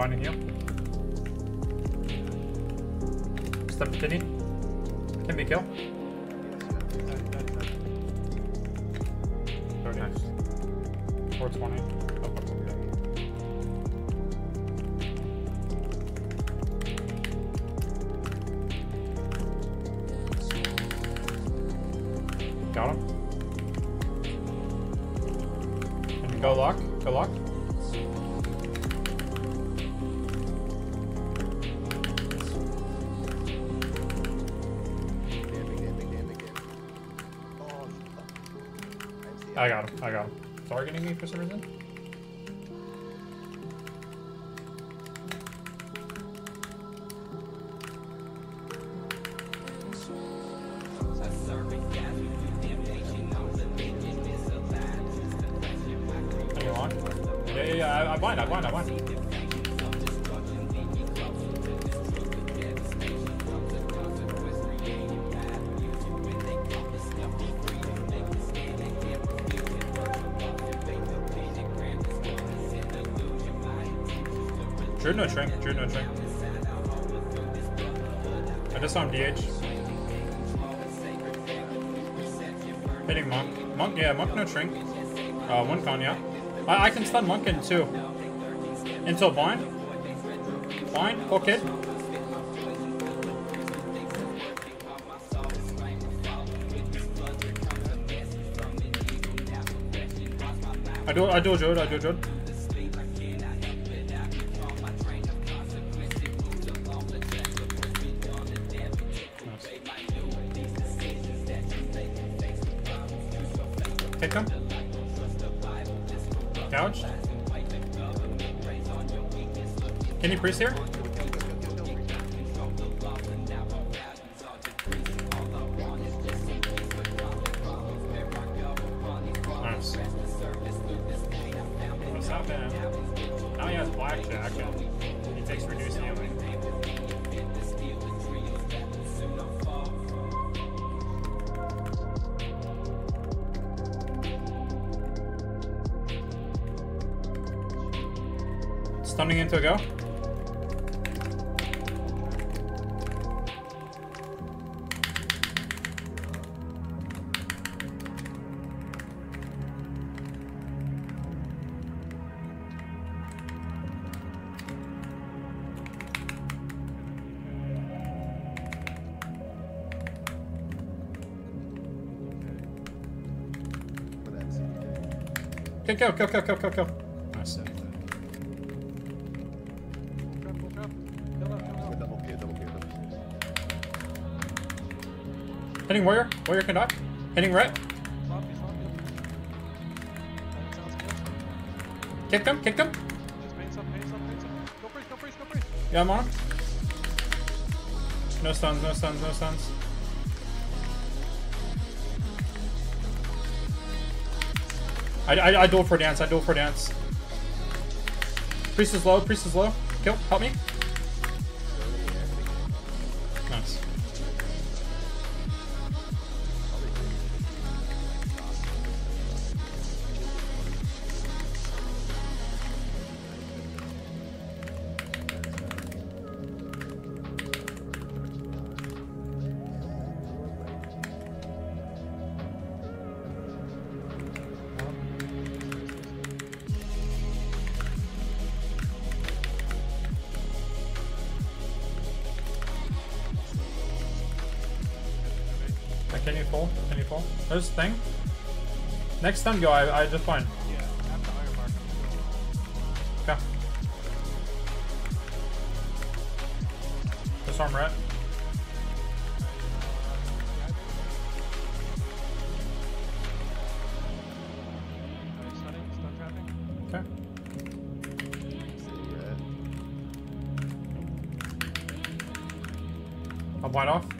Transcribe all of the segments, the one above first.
Finding heal. Step kitty. Can be kill. Very nice. 420. Up, up, up, up. Got him. And go lock. Go lock. I got him. I got him. Targeting me for some reason. Are you on? Yeah, yeah, yeah. I, I blind. I blind. I blind. Drew no shrink. Drew no shrink. I just saw him DH. Hitting Monk. Monk, yeah, Monk no shrink. Uh, one con, yeah. I, I can stun Monk in two. Until blind. Blind, full kid. I do, I do Jode, I do Jode. Can you priest here? Nice. What's? Now he has blackjack he takes. Stunning into a go. Kill, kill, kill, kill, kill, kill, kill. Nice. Hitting warrior. Warrior can die. Hitting ret. Kick him, kick him. Yeah, I'm on him. No stuns, no stuns, no stuns. I, I, I for a dance, I duel for a dance. Priest is low, priest is low. Kill, help me. Uh, Can you fall? Can you fall? There's the thing. Next time go, I, I just find. Yeah. Okay. Disarm ret. Okay. I'll blind off.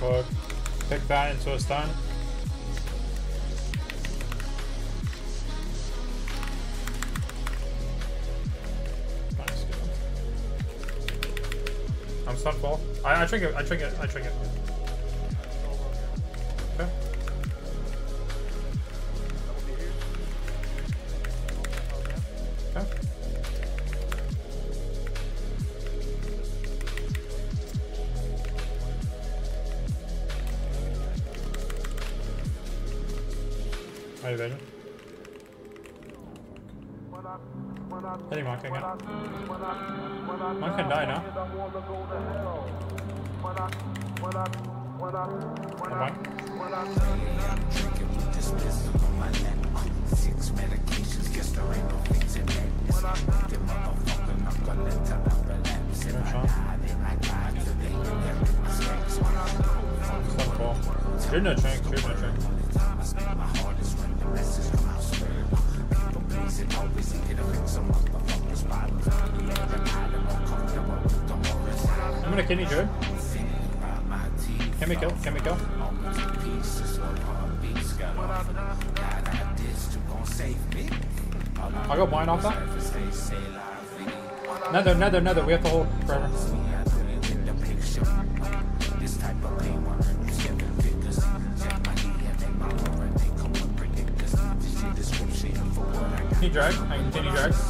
Pick that into a stun. Nice. I'm stun full. I, I trigger it, I trigger it, I trigger Ready? Hitting Monk again. Monk can die now. Shot. Stun full. You're no tank, you're no tank. Gonna kidney Jared. Can we go? Can we go? I'll go blind off that. Nether, nether, nether. We have to hold forever. Can you drag? I can continue drag.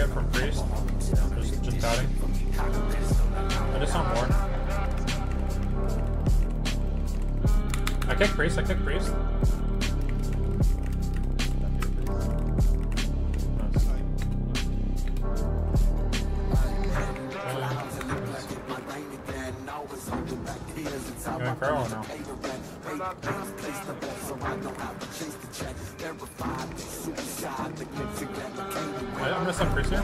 get from priest. Just, just doubting. I just want more. I kick priest, I kick priest. I'm going Pharaoh now. I, I'm gonna send priest here.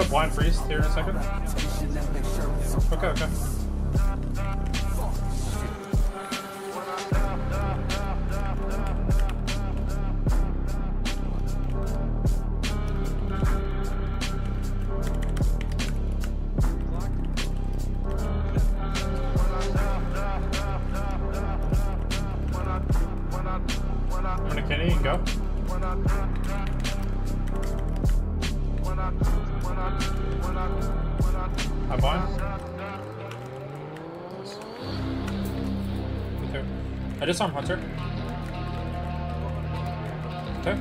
I'm gonna blind priest here in a second. Okay, okay. I just arm Hunter. Okay.